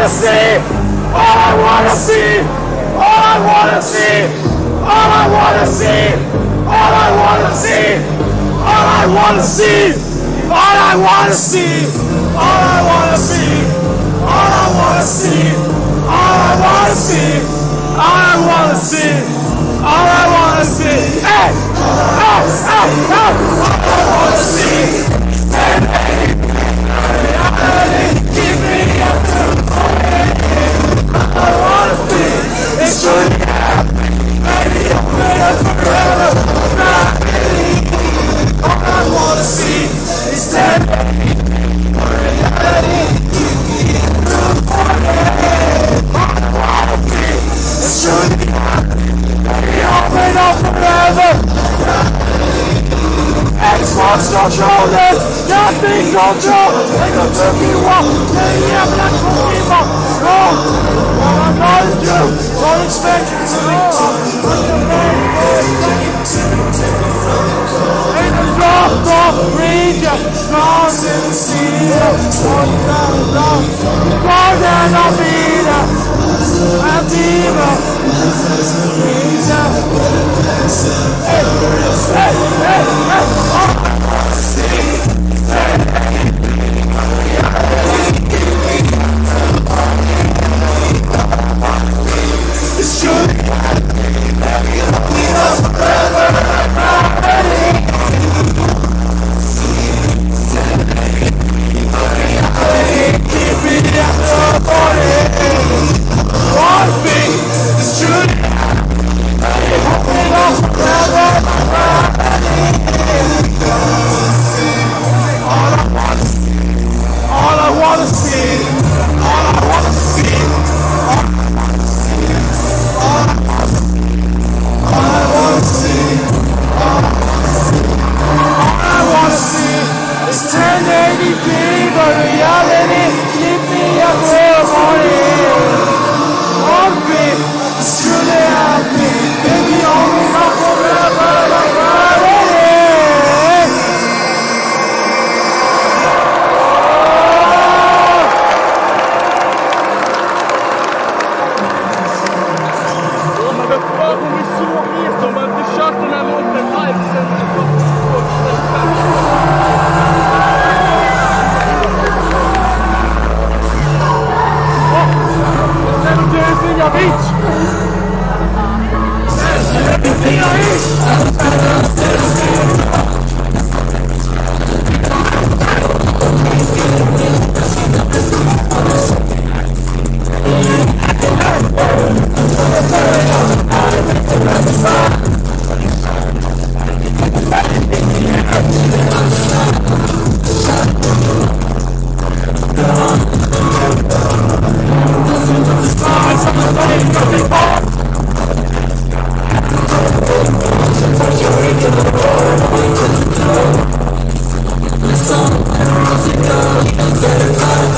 wanna see, all I wanna see, all I wanna see, all I wanna see, all I wanna see, all I wanna see, all I wanna see, all I wanna see, all I wanna see, all I wanna see, all I wanna see, all I wanna see, hey, hey, hey, all I wanna see, lost control, there's nothing control. They got turkey walk, they have that turkey walk. No, what I'm going to do, don't expect it to be Put the man in the drop of region, strong in the season. One the and down, more than I'll be the I'll. Yeah. Don't be. I'm gonna die! I'm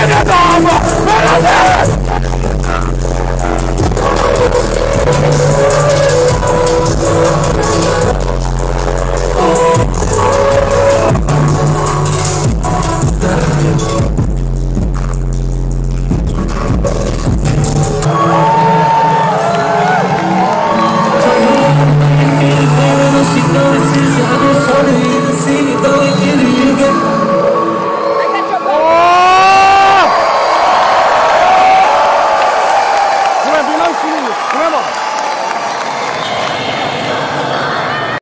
gonna die! I'm gonna die!